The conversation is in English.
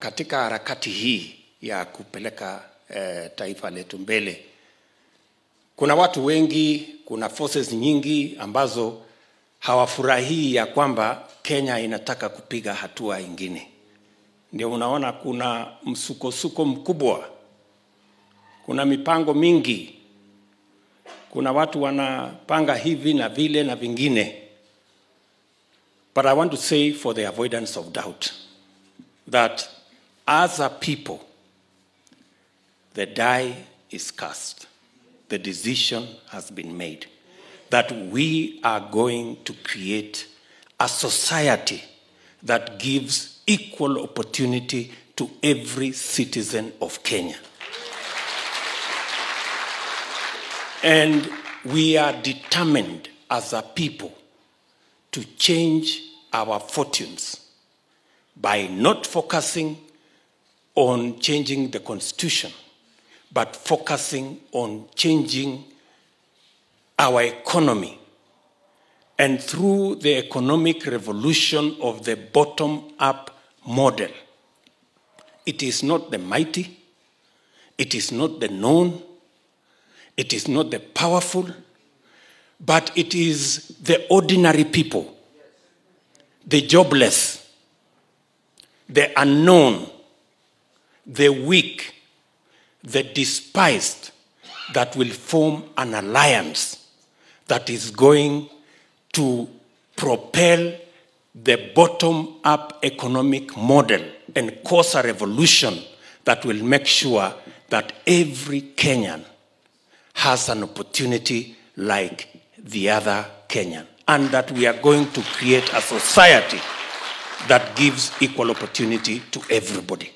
katika harakati hii ya kupeleka eh, taifa letu mbele, kuna watu wengi, kuna forces nyingi ambazo hawafurahii ya kwamba Kenya inataka kupiga hatua ingine. Ndio unaona kuna msukosuko mkubwa, kuna mipango mingi, kuna watu wanapanga hivi na vile na vingine. But I want to say for the avoidance of doubt that as a people, the die is cast. The decision has been made that we are going to create a society that gives equal opportunity to every citizen of Kenya. And we are determined as a people to change our fortunes by not focusing on changing the constitution, but focusing on changing our economy. And through the economic revolution of the bottom up model, it is not the mighty, it is not the known, it is not the powerful, but it is the ordinary people, the jobless, the unknown, the weak, the despised that will form an alliance that is going to propel the bottom up economic model and cause a revolution that will make sure that every Kenyan has an opportunity like the other Kenyan, and that we are going to create a society that gives equal opportunity to everybody.